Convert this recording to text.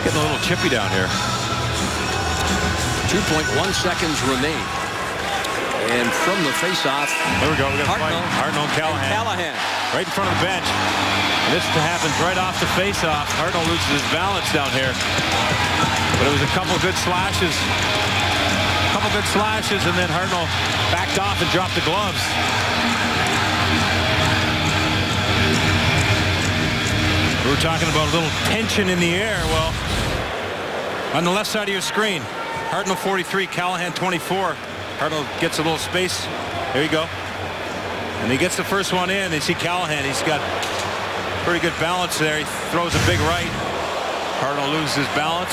It's getting a little chippy down here. 2.1 seconds remain. And from the faceoff, There we go. We got. Hartnell Hartnell and Callahan. Callahan. Right in front of the bench. And this happens right off the face-off. Hartnell loses his balance down here. But it was a couple good slashes. A couple good slashes, and then Hartnell backed off and dropped the gloves. We were talking about a little tension in the air. Well, on the left side of your screen, Hartnell 43, Callahan 24. Hartnell gets a little space. There you go. And he gets the first one in. They see Callahan. He's got pretty good balance there. He throws a big right. Hartnell loses his balance.